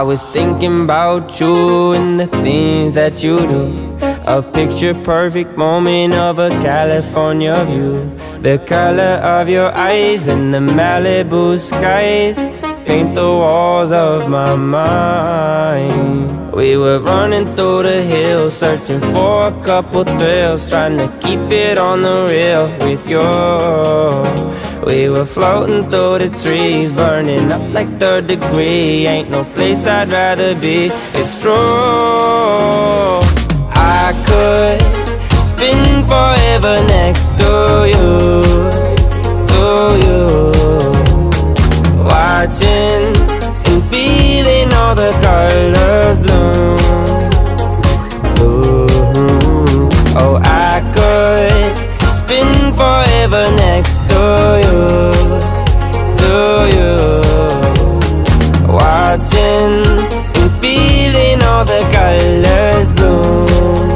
was thinking about you and the things that you do. A picture perfect moment of a California view. The color of your eyes and the Malibu skies paint the walls of my mind. We were running through the hills, searching for a couple thrills, trying to keep it on the real with you. We were floating through the trees, burning up like third degree. Ain't no place I'd rather be. It's true. I could spin forever next to you, to you Watching and feeling all the colors bloom. Oh, I could spin forever next you, you Watching and feeling all the colors bloom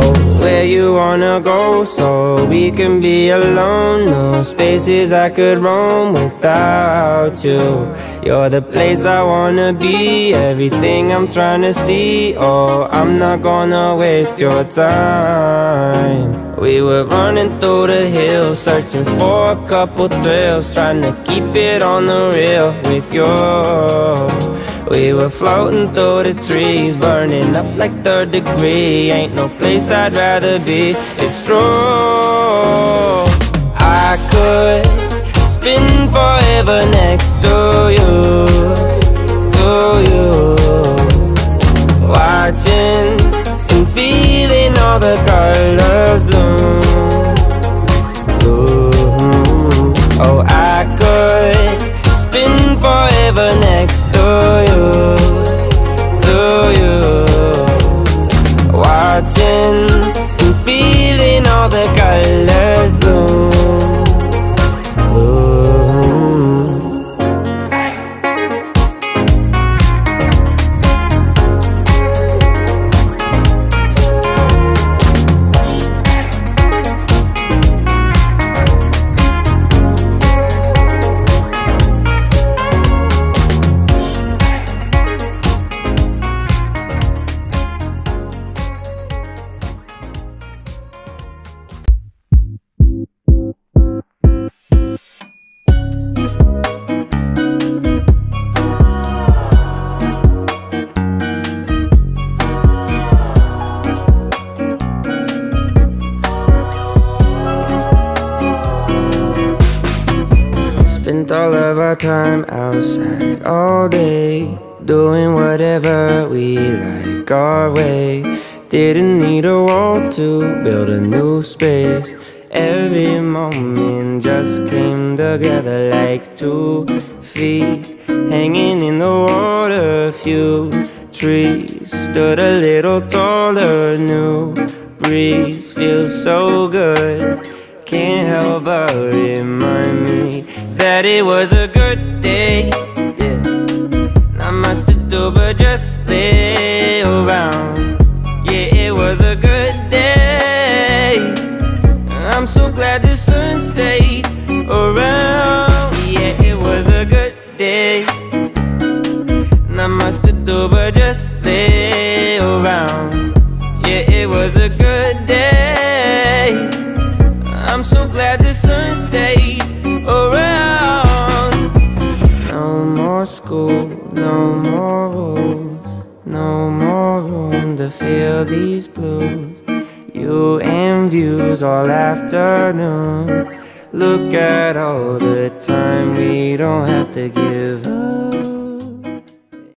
Oh, where you wanna go so we can be alone? No spaces I could roam without you. You're the place I wanna be, everything I'm trying to see. Oh, I'm not gonna waste your time We were running through the hills, searching for a couple thrills Trying to keep it on the real with you we were floating through the trees, burning up like third degree. Ain't no place I'd rather be. It's true. I could spin forever next to you, I could spin forever next Spent all of our time outside all day Doing whatever we like our way. Didn't need a wall to build a new space. Every moment just came together like two feet. Hanging in the water, a few trees. Stood a little taller, new breeze. Feels so good. Can't help but remind me that it was a good day. Yeah. Not much to do but just lay around. Yeah, it was a good day. I'm so glad the sun stayed around. Yeah, it was a good day. Not much to do but just lay around. Yeah, it was a good school, no more rules, no more room to feel these blues. You and views all afternoon. Look at all the time we don't have to give up.